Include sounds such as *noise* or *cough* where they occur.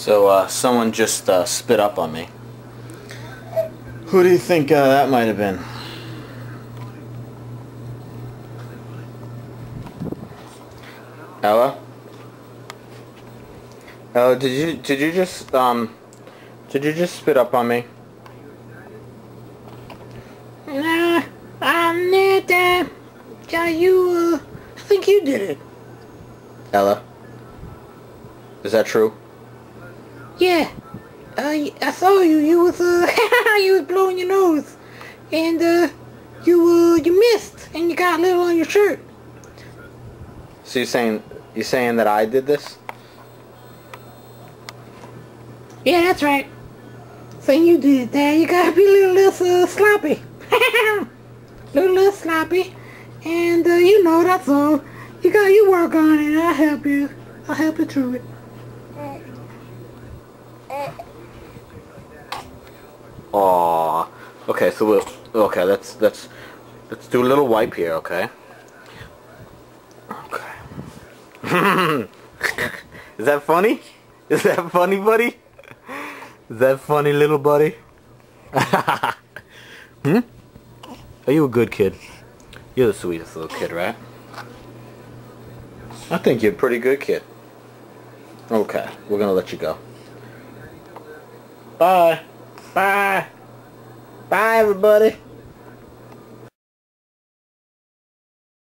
So uh, someone just uh, spit up on me. Who do you think uh, that might have been? Ella? Ella, did you did you just um did you just spit up on me? Nah, I'm not, uh, yeah, you, uh, I think you did it. Ella? Is that true? Yeah. Uh, I saw you, you was, uh, *laughs* you was blowing your nose. And, uh, you, uh, you missed, and you got a little on your shirt. So you're saying you saying that I did this? Yeah, that's right. So you did that. You gotta be a little less, uh, sloppy. a *laughs* little less sloppy. And, uh, you know, that's all. You got, you work on it. I'll help you. I'll help you through it. Aw. Okay, so we'll okay, let's let's let's do a little wipe here, okay? Okay. *laughs* Is that funny? Is that funny, buddy? Is that funny, little buddy? *laughs* hmm? Are you a good kid? You're the sweetest little kid, right? I think you're a pretty good kid. Okay, we're gonna let you go. Bye. Bye. Bye, everybody.